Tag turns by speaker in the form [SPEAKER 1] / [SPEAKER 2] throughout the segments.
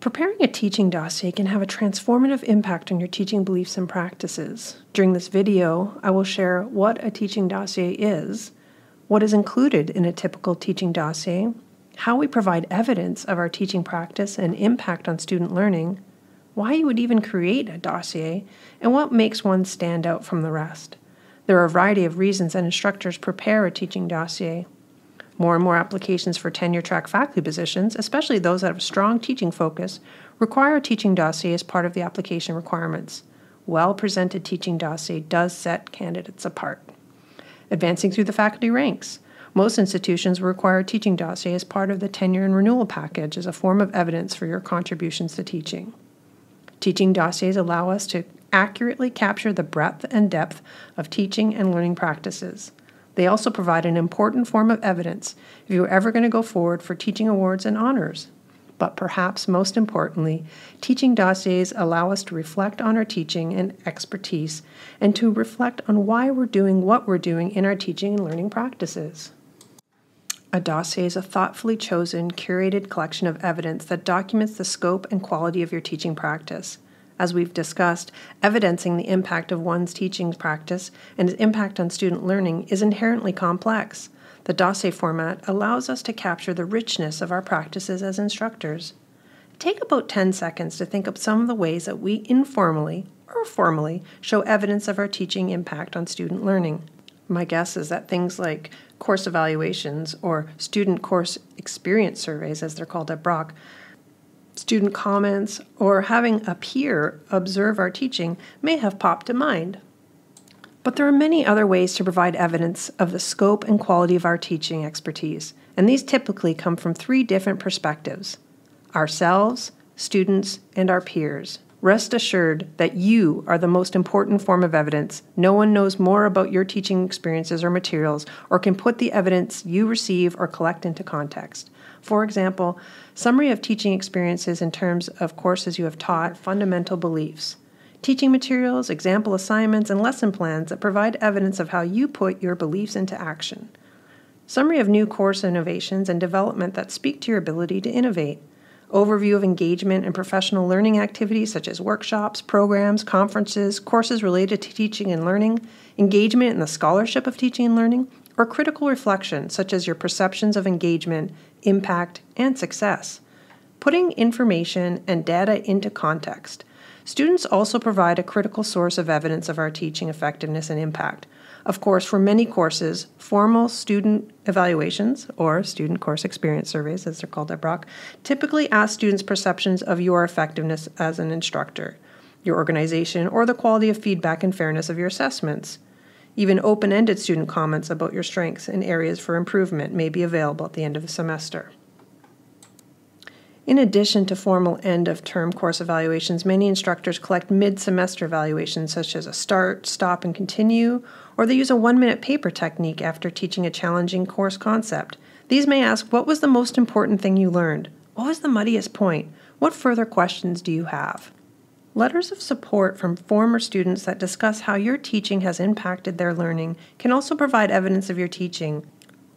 [SPEAKER 1] Preparing a teaching dossier can have a transformative impact on your teaching beliefs and practices. During this video, I will share what a teaching dossier is, what is included in a typical teaching dossier, how we provide evidence of our teaching practice and impact on student learning, why you would even create a dossier, and what makes one stand out from the rest. There are a variety of reasons that instructors prepare a teaching dossier. More and more applications for tenure track faculty positions, especially those that have a strong teaching focus, require a teaching dossier as part of the application requirements. Well presented teaching dossier does set candidates apart. Advancing through the faculty ranks. Most institutions require a teaching dossier as part of the tenure and renewal package as a form of evidence for your contributions to teaching. Teaching dossiers allow us to accurately capture the breadth and depth of teaching and learning practices. They also provide an important form of evidence if you're ever going to go forward for teaching awards and honors. But perhaps most importantly, teaching dossiers allow us to reflect on our teaching and expertise and to reflect on why we're doing what we're doing in our teaching and learning practices. A dossier is a thoughtfully chosen, curated collection of evidence that documents the scope and quality of your teaching practice as we've discussed, evidencing the impact of one's teaching practice and its impact on student learning is inherently complex. The dossier format allows us to capture the richness of our practices as instructors. Take about 10 seconds to think of some of the ways that we informally or formally show evidence of our teaching impact on student learning. My guess is that things like course evaluations or student course experience surveys, as they're called at Brock, student comments, or having a peer observe our teaching may have popped to mind. But there are many other ways to provide evidence of the scope and quality of our teaching expertise, and these typically come from three different perspectives ourselves, students, and our peers. Rest assured that you are the most important form of evidence. No one knows more about your teaching experiences or materials or can put the evidence you receive or collect into context. For example, summary of teaching experiences in terms of courses you have taught, fundamental beliefs. Teaching materials, example assignments, and lesson plans that provide evidence of how you put your beliefs into action. Summary of new course innovations and development that speak to your ability to innovate. Overview of engagement and professional learning activities such as workshops, programs, conferences, courses related to teaching and learning, engagement in the scholarship of teaching and learning, or critical reflection such as your perceptions of engagement impact, and success. Putting information and data into context. Students also provide a critical source of evidence of our teaching effectiveness and impact. Of course, for many courses, formal student evaluations, or student course experience surveys, as they're called at Brock, typically ask students' perceptions of your effectiveness as an instructor, your organization, or the quality of feedback and fairness of your assessments. Even open ended student comments about your strengths and areas for improvement may be available at the end of the semester. In addition to formal end of term course evaluations, many instructors collect mid semester evaluations such as a start, stop, and continue, or they use a one minute paper technique after teaching a challenging course concept. These may ask What was the most important thing you learned? What was the muddiest point? What further questions do you have? Letters of support from former students that discuss how your teaching has impacted their learning can also provide evidence of your teaching.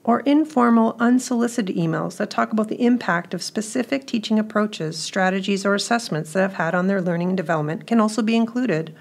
[SPEAKER 1] Or informal, unsolicited emails that talk about the impact of specific teaching approaches, strategies, or assessments that have had on their learning and development can also be included.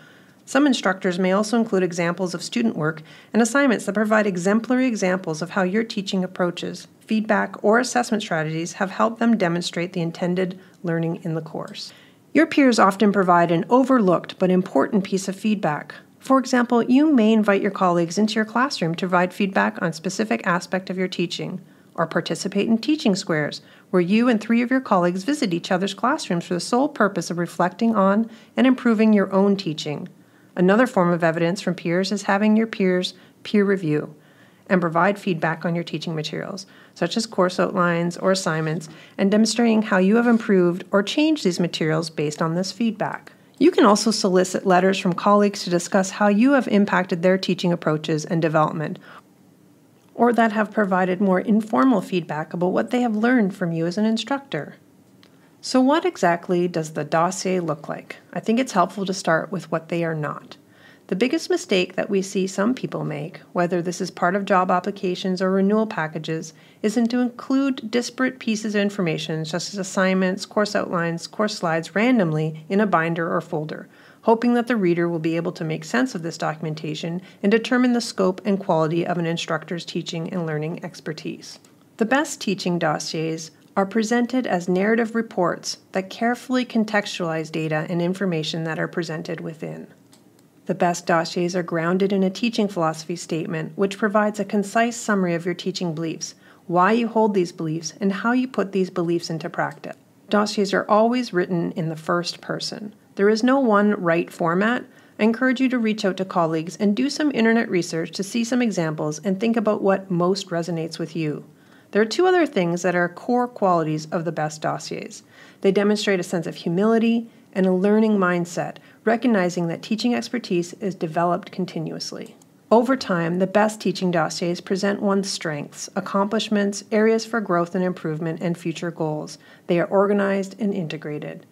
[SPEAKER 1] Some instructors may also include examples of student work and assignments that provide exemplary examples of how your teaching approaches, feedback, or assessment strategies have helped them demonstrate the intended learning in the course. Your peers often provide an overlooked but important piece of feedback. For example, you may invite your colleagues into your classroom to provide feedback on specific aspect of your teaching, or participate in teaching squares, where you and three of your colleagues visit each other's classrooms for the sole purpose of reflecting on and improving your own teaching. Another form of evidence from peers is having your peers peer review and provide feedback on your teaching materials, such as course outlines or assignments, and demonstrating how you have improved or changed these materials based on this feedback. You can also solicit letters from colleagues to discuss how you have impacted their teaching approaches and development, or that have provided more informal feedback about what they have learned from you as an instructor. So, what exactly does the dossier look like? I think it's helpful to start with what they are not. The biggest mistake that we see some people make, whether this is part of job applications or renewal packages, is to include disparate pieces of information such as assignments, course outlines, course slides randomly in a binder or folder, hoping that the reader will be able to make sense of this documentation and determine the scope and quality of an instructor's teaching and learning expertise. The best teaching dossiers are presented as narrative reports that carefully contextualize data and information that are presented within. The best dossiers are grounded in a teaching philosophy statement, which provides a concise summary of your teaching beliefs, why you hold these beliefs, and how you put these beliefs into practice. Dossiers are always written in the first person. There is no one right format. I encourage you to reach out to colleagues and do some internet research to see some examples and think about what most resonates with you. There are two other things that are core qualities of the best dossiers. They demonstrate a sense of humility and a learning mindset, recognizing that teaching expertise is developed continuously. Over time, the best teaching dossiers present one's strengths, accomplishments, areas for growth and improvement, and future goals. They are organized and integrated.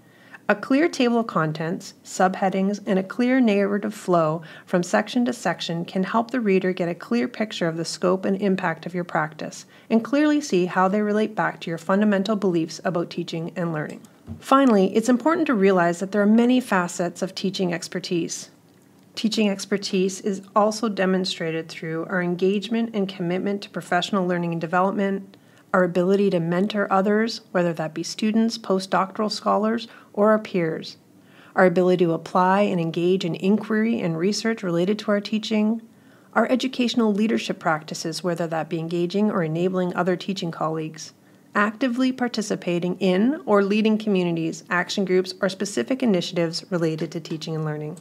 [SPEAKER 1] A clear table of contents, subheadings, and a clear narrative flow from section to section can help the reader get a clear picture of the scope and impact of your practice and clearly see how they relate back to your fundamental beliefs about teaching and learning. Finally, it's important to realize that there are many facets of teaching expertise. Teaching expertise is also demonstrated through our engagement and commitment to professional learning and development, our ability to mentor others, whether that be students, postdoctoral scholars, or our peers, our ability to apply and engage in inquiry and research related to our teaching, our educational leadership practices, whether that be engaging or enabling other teaching colleagues, actively participating in or leading communities, action groups, or specific initiatives related to teaching and learning.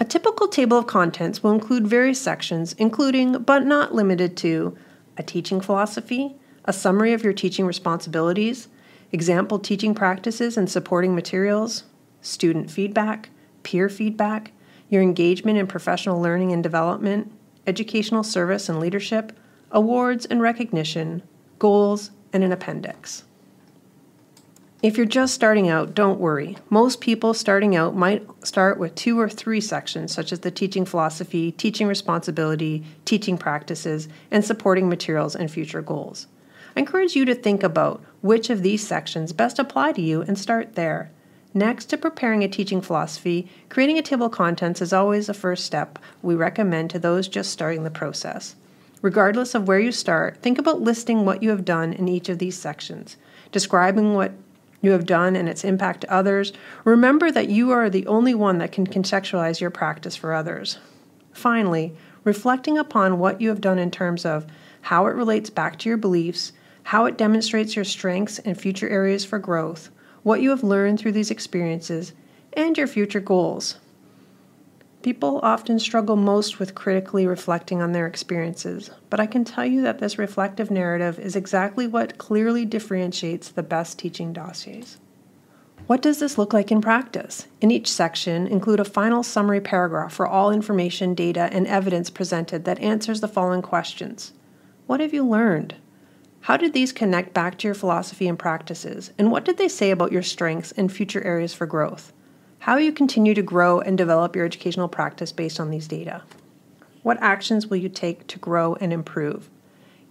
[SPEAKER 1] A typical table of contents will include various sections, including, but not limited to, a teaching philosophy, a summary of your teaching responsibilities, example teaching practices and supporting materials, student feedback, peer feedback, your engagement in professional learning and development, educational service and leadership, awards and recognition, goals, and an appendix. If you're just starting out, don't worry. Most people starting out might start with two or three sections, such as the teaching philosophy, teaching responsibility, teaching practices, and supporting materials and future goals. I encourage you to think about which of these sections best apply to you and start there. Next to preparing a teaching philosophy, creating a table of contents is always the first step we recommend to those just starting the process. Regardless of where you start, think about listing what you have done in each of these sections, describing what you have done and its impact to others. Remember that you are the only one that can contextualize your practice for others. Finally, reflecting upon what you have done in terms of how it relates back to your beliefs, how it demonstrates your strengths and future areas for growth, what you have learned through these experiences, and your future goals. People often struggle most with critically reflecting on their experiences, but I can tell you that this reflective narrative is exactly what clearly differentiates the best teaching dossiers. What does this look like in practice? In each section, include a final summary paragraph for all information, data, and evidence presented that answers the following questions What have you learned? How did these connect back to your philosophy and practices? And what did they say about your strengths and future areas for growth? How you continue to grow and develop your educational practice based on these data? What actions will you take to grow and improve?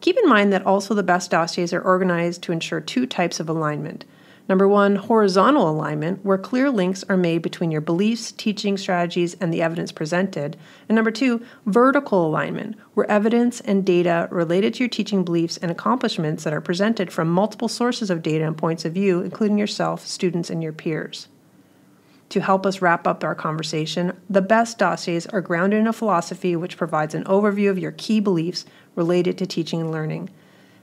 [SPEAKER 1] Keep in mind that also the best dossiers are organized to ensure two types of alignment Number one, horizontal alignment, where clear links are made between your beliefs, teaching strategies, and the evidence presented. And number two, vertical alignment, where evidence and data related to your teaching beliefs and accomplishments that are presented from multiple sources of data and points of view, including yourself, students, and your peers. To help us wrap up our conversation, the best dossiers are grounded in a philosophy which provides an overview of your key beliefs related to teaching and learning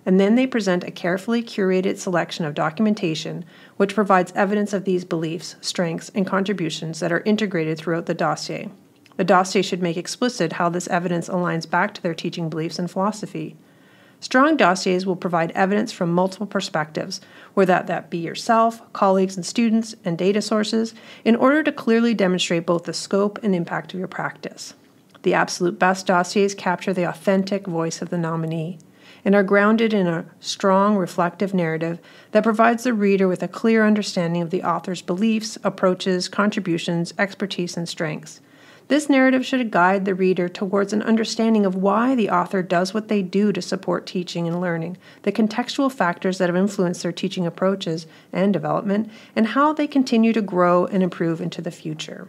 [SPEAKER 1] and then they present a carefully curated selection of documentation which provides evidence of these beliefs, strengths, and contributions that are integrated throughout the dossier. The dossier should make explicit how this evidence aligns back to their teaching beliefs and philosophy. Strong dossiers will provide evidence from multiple perspectives, whether that be yourself, colleagues and students, and data sources, in order to clearly demonstrate both the scope and impact of your practice. The absolute best dossiers capture the authentic voice of the nominee and are grounded in a strong reflective narrative that provides the reader with a clear understanding of the author's beliefs, approaches, contributions, expertise, and strengths. This narrative should guide the reader towards an understanding of why the author does what they do to support teaching and learning, the contextual factors that have influenced their teaching approaches and development, and how they continue to grow and improve into the future.